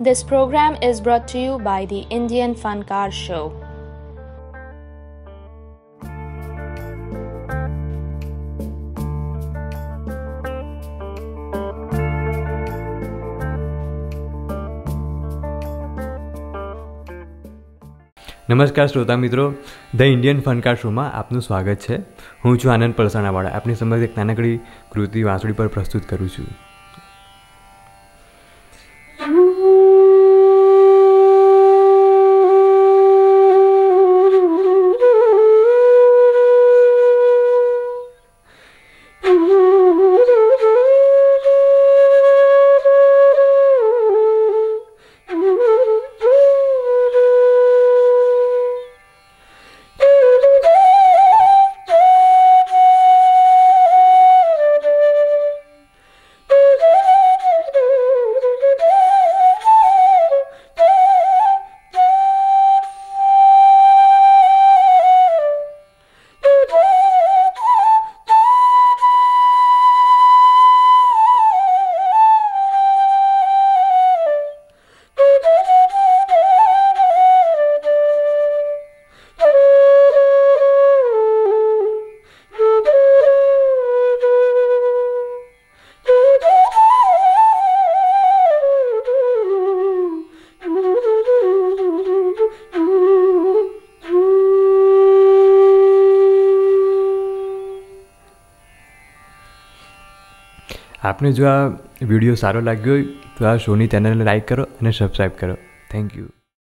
This program is brought to you by the Indian Funkar Show. નમસ્કાર શ્રોતા મિત્રો, the Indian ફનકાર શોમાં આપનું સ્વાગત છે હું છું આનંદ પરસાણાવાળા આપની સમક્ષ એક નાનકડી કૃતિ વાંસળી પર પ્રસ્તુત કરું છું આપને જો આ વીડિયો સારો લાગ્યો હોય તો આ શોની ચેનલને લાઇક કરો અને સબસ્ક્રાઈબ કરો. Thank you